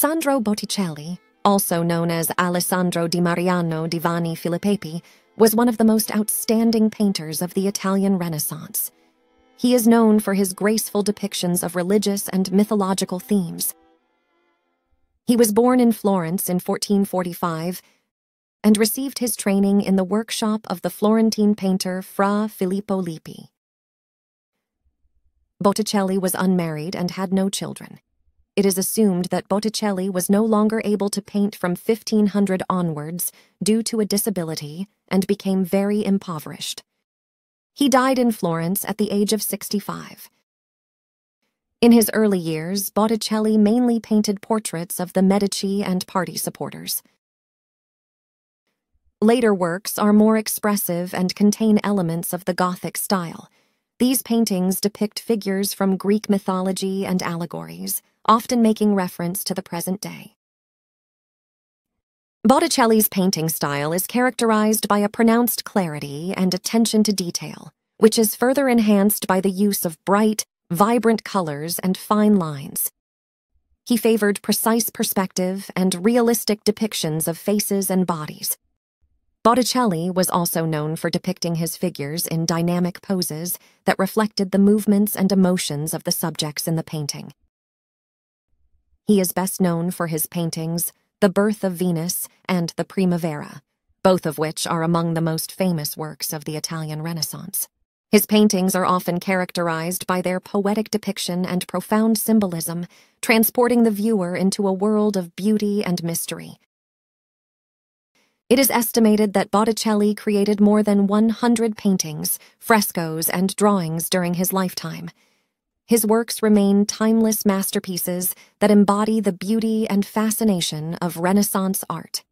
Sandro Botticelli, also known as Alessandro di Mariano di Vanni Filipepi, was one of the most outstanding painters of the Italian Renaissance. He is known for his graceful depictions of religious and mythological themes. He was born in Florence in 1445 and received his training in the workshop of the Florentine painter Fra Filippo Lippi. Botticelli was unmarried and had no children. It is assumed that Botticelli was no longer able to paint from 1500 onwards due to a disability and became very impoverished. He died in Florence at the age of 65. In his early years, Botticelli mainly painted portraits of the Medici and party supporters. Later works are more expressive and contain elements of the Gothic style. These paintings depict figures from Greek mythology and allegories, often making reference to the present day. Botticelli's painting style is characterized by a pronounced clarity and attention to detail, which is further enhanced by the use of bright, vibrant colors and fine lines. He favored precise perspective and realistic depictions of faces and bodies, Botticelli was also known for depicting his figures in dynamic poses that reflected the movements and emotions of the subjects in the painting. He is best known for his paintings The Birth of Venus and The Primavera, both of which are among the most famous works of the Italian Renaissance. His paintings are often characterized by their poetic depiction and profound symbolism, transporting the viewer into a world of beauty and mystery. It is estimated that Botticelli created more than 100 paintings, frescoes, and drawings during his lifetime. His works remain timeless masterpieces that embody the beauty and fascination of Renaissance art.